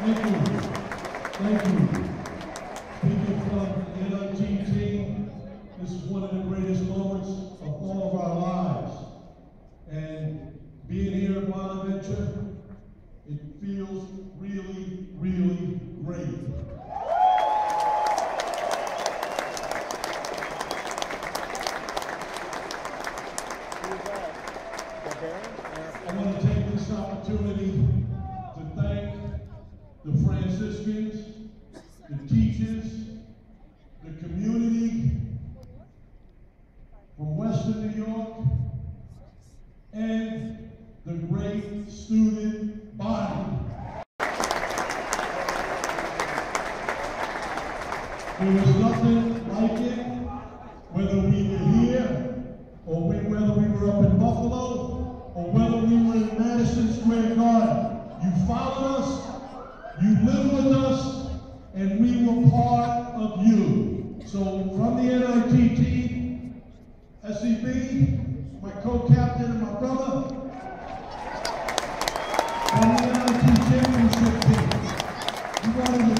Thank you. Thank you. Speaking from team, this is one of the greatest moments of all of our lives. And being here at Bonaventure, it feels really, really great. I want to take this opportunity the Franciscans, the teachers, the community from Western New York, and the great student body. There was nothing like it, whether we were here, or we, whether we were up in Buffalo, or whether we were in Madison Square Garden. You followed you live with us, and we were part of you. So from the NITT, SEB, my co-captain and my brother, from the NIT championship team, you want to